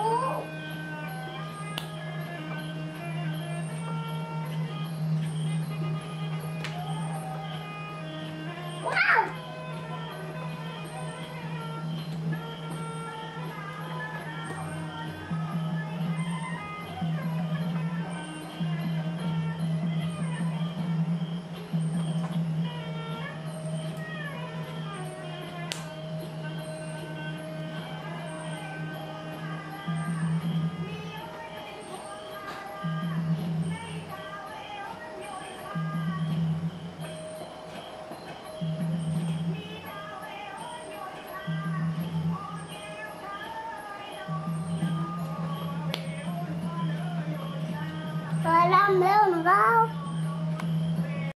Oh. Era meu, não vai?